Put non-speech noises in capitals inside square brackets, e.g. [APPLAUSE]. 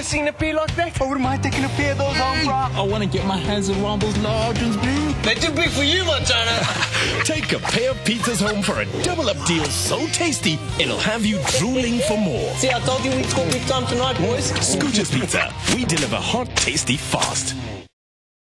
ever seen a beer like that? I wouldn't mind taking a pair of those home, bro. I want to get my hands on Rumble's large ones, bro. They're too big for you, Montana. [LAUGHS] Take a pair of pizzas home for a double up deal so tasty it'll have you drooling for more. See, I told you we'd talk big time tonight, boys. Scooter's Pizza. We deliver hot, tasty, fast.